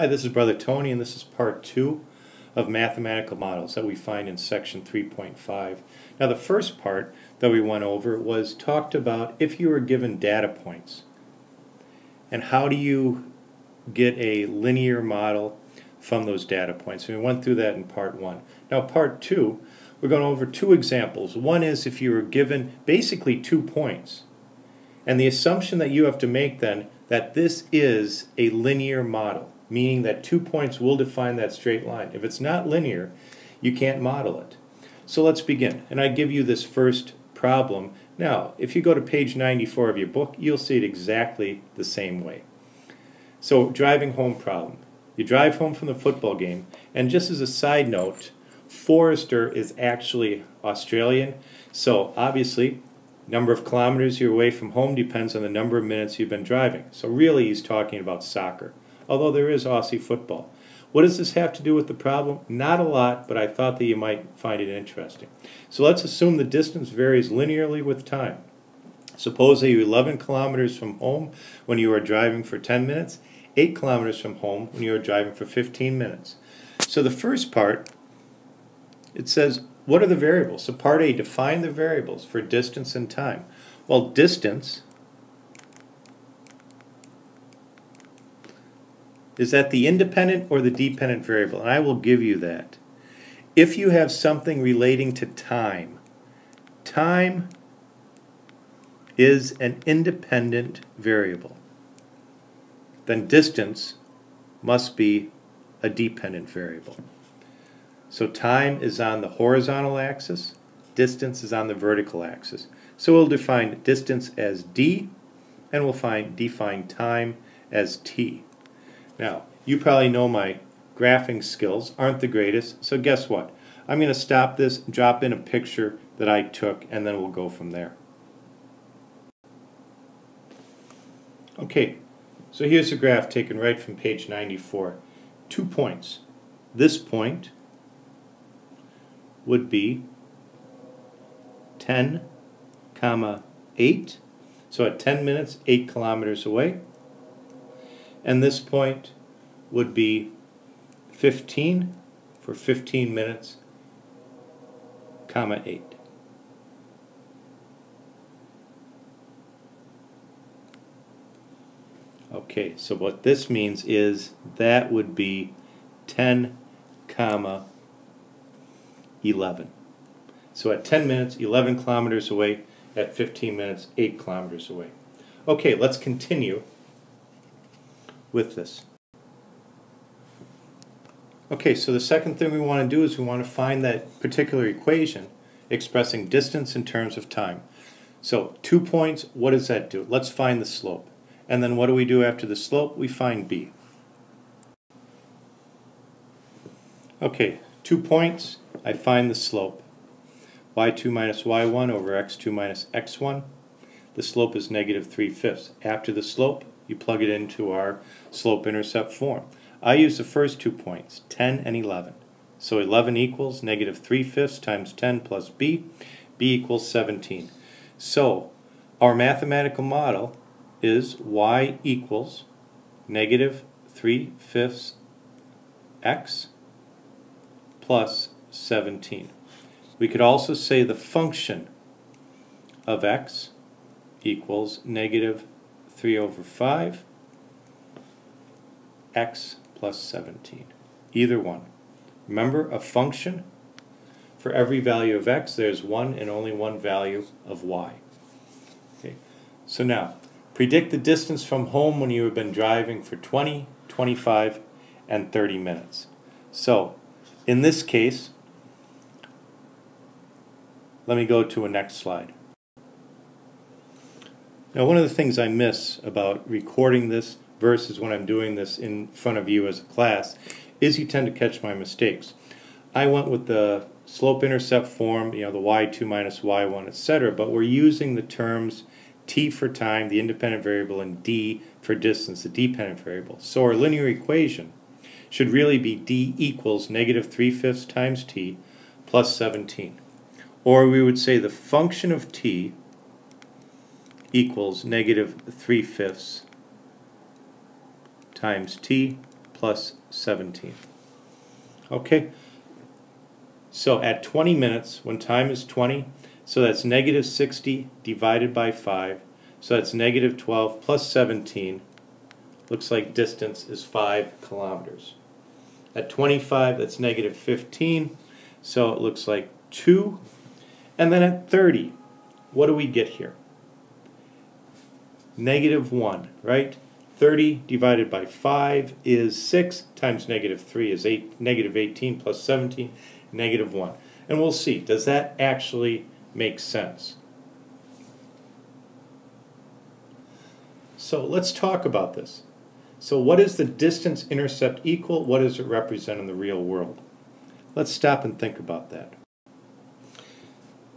Hi, this is Brother Tony, and this is part two of mathematical models that we find in section 3.5. Now, the first part that we went over was talked about if you were given data points and how do you get a linear model from those data points. And we went through that in part one. Now, part two, we're going over two examples. One is if you were given basically two points, and the assumption that you have to make then that this is a linear model meaning that two points will define that straight line. If it's not linear, you can't model it. So let's begin. And I give you this first problem. Now, if you go to page 94 of your book, you'll see it exactly the same way. So, driving home problem. You drive home from the football game, and just as a side note, Forrester is actually Australian. So, obviously, number of kilometers you're away from home depends on the number of minutes you've been driving. So, really, he's talking about soccer although there is Aussie football. What does this have to do with the problem? Not a lot, but I thought that you might find it interesting. So let's assume the distance varies linearly with time. Suppose that you're 11 kilometers from home when you are driving for 10 minutes, 8 kilometers from home when you are driving for 15 minutes. So the first part, it says, what are the variables? So part A, define the variables for distance and time. Well, distance Is that the independent or the dependent variable? And I will give you that. If you have something relating to time, time is an independent variable, then distance must be a dependent variable. So time is on the horizontal axis, distance is on the vertical axis. So we'll define distance as d, and we'll find define time as t. Now, you probably know my graphing skills aren't the greatest, so guess what? I'm going to stop this, and drop in a picture that I took, and then we'll go from there. Okay, so here's a graph taken right from page 94. Two points. This point would be 10 comma 8 so at 10 minutes 8 kilometers away and this point would be 15 for 15 minutes, comma 8. Okay, so what this means is that would be 10 comma 11. So at 10 minutes, 11 kilometers away. At 15 minutes, 8 kilometers away. Okay, let's continue with this. Okay, so the second thing we want to do is we want to find that particular equation expressing distance in terms of time. So two points, what does that do? Let's find the slope. And then what do we do after the slope? We find b. Okay, two points, I find the slope. y2 minus y1 over x2 minus x1. The slope is negative 3 fifths. After the slope, you plug it into our slope-intercept form. I use the first two points, 10 and 11. So 11 equals negative 3 fifths times 10 plus b. b equals 17. So our mathematical model is y equals negative 3 fifths x plus 17. We could also say the function of x equals negative 3 over 5, x plus 17. Either one. Remember, a function, for every value of x, there's one and only one value of y. Okay. So now, predict the distance from home when you have been driving for 20, 25, and 30 minutes. So, in this case, let me go to a next slide. Now, one of the things I miss about recording this versus when I'm doing this in front of you as a class is you tend to catch my mistakes. I went with the slope intercept form, you know, the y2 minus y1, etc., but we're using the terms t for time, the independent variable, and d for distance, the dependent variable. So our linear equation should really be d equals negative 3 fifths times t plus 17. Or we would say the function of t equals negative 3 fifths times t plus 17. Okay, so at 20 minutes, when time is 20, so that's negative 60 divided by 5, so that's negative 12 plus 17. Looks like distance is 5 kilometers. At 25, that's negative 15, so it looks like 2. And then at 30, what do we get here? Negative 1, right? 30 divided by 5 is 6 times negative 3 is 8, negative 18 plus 17, negative 1. And we'll see, does that actually make sense? So let's talk about this. So what is the distance intercept equal? What does it represent in the real world? Let's stop and think about that.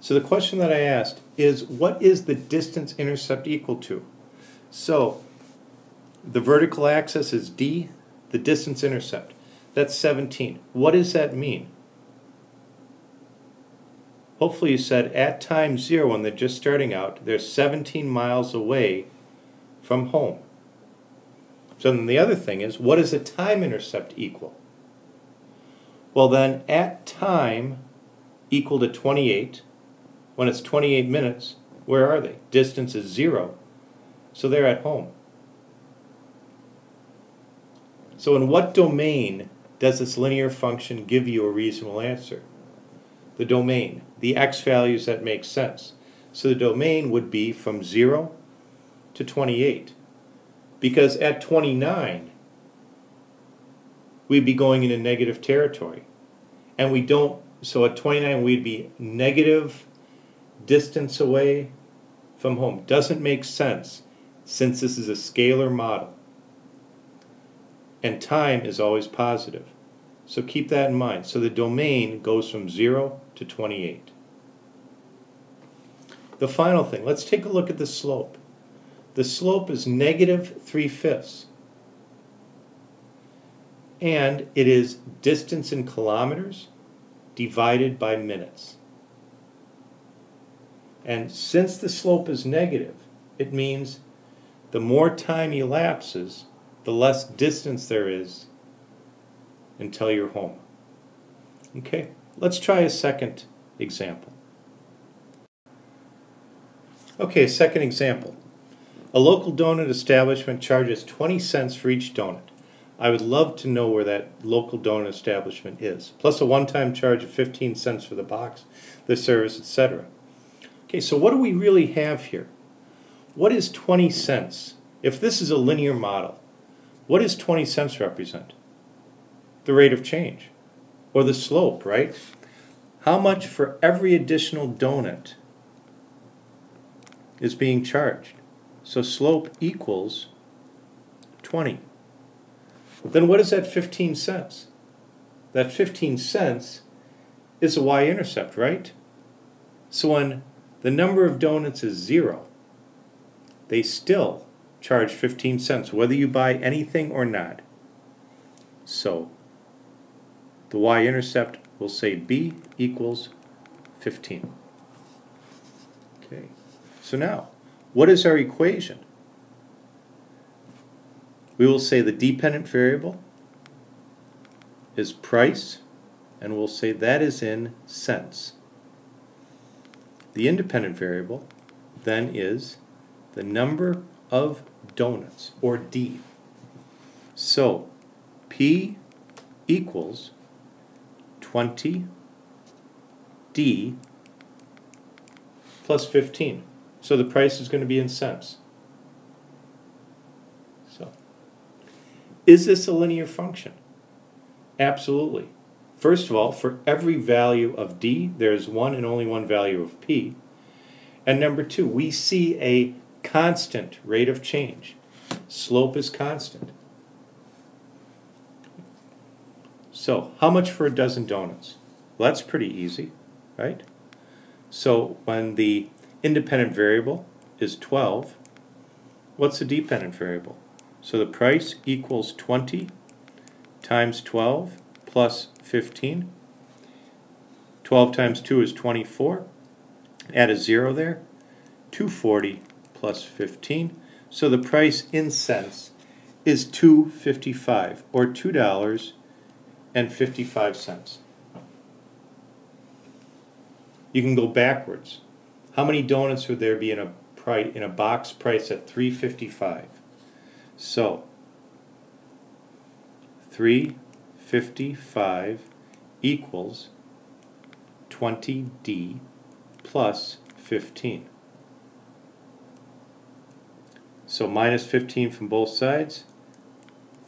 So the question that I asked is what is the distance intercept equal to? So the vertical axis is d, the distance intercept. That's 17. What does that mean? Hopefully you said at time zero when they're just starting out, they're 17 miles away from home. So then the other thing is, what does a time intercept equal? Well then, at time equal to 28, when it's 28 minutes, where are they? Distance is zero, so they're at home. So in what domain does this linear function give you a reasonable answer? The domain, the x values that make sense. So the domain would be from 0 to 28. Because at 29, we'd be going into negative territory. And we don't, so at 29, we'd be negative distance away from home. Doesn't make sense since this is a scalar model. And time is always positive. So keep that in mind. So the domain goes from 0 to 28. The final thing, let's take a look at the slope. The slope is negative 3 fifths. And it is distance in kilometers divided by minutes. And since the slope is negative, it means the more time elapses, the less distance there is until you're home. Okay, let's try a second example. Okay, second example. A local donut establishment charges 20 cents for each donut. I would love to know where that local donut establishment is, plus a one-time charge of 15 cents for the box, the service, etc. Okay, so what do we really have here? What is 20 cents? If this is a linear model, what does 20 cents represent? The rate of change, or the slope, right? How much for every additional donut is being charged? So slope equals 20. Then what is that 15 cents? That 15 cents is a y-intercept, right? So when the number of donuts is zero, they still charge 15 cents, whether you buy anything or not. So the y-intercept will say b equals 15. Okay, so now what is our equation? We will say the dependent variable is price, and we'll say that is in cents. The independent variable then is the number of donuts, or D. So, P equals 20 D plus 15. So the price is going to be in cents. So, is this a linear function? Absolutely. First of all, for every value of d, there is one and only one value of p. And number two, we see a constant rate of change. Slope is constant. So, how much for a dozen donuts? Well, that's pretty easy, right? So, when the independent variable is 12. What's the dependent variable? So the price equals 20 times 12 plus 15. 12 times 2 is 24. Add a 0 there. 240 plus 15. So the price in cents is 255 or $2.55. You can go backwards. How many donuts would there be in a price in a box price at 355? So 355 equals 20D plus 15. So minus 15 from both sides.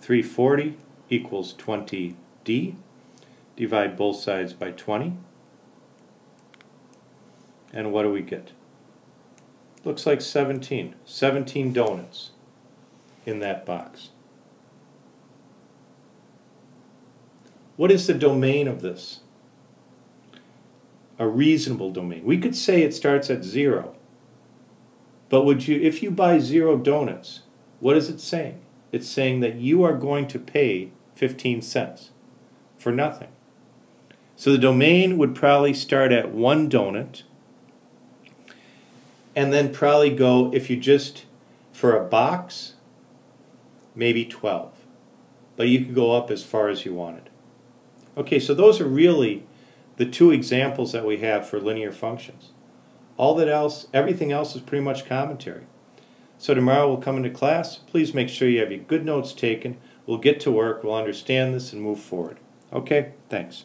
340 equals 20D. Divide both sides by 20. And what do we get? Looks like 17. 17 donuts in that box. What is the domain of this? A reasonable domain. We could say it starts at zero. But would you if you buy zero donuts, what is it saying? It's saying that you are going to pay 15 cents for nothing. So the domain would probably start at one donut and then probably go, if you just, for a box, maybe 12. But you could go up as far as you wanted. Okay, so those are really the two examples that we have for linear functions. All that else, everything else is pretty much commentary. So tomorrow we'll come into class. Please make sure you have your good notes taken. We'll get to work, we'll understand this and move forward. Okay, thanks.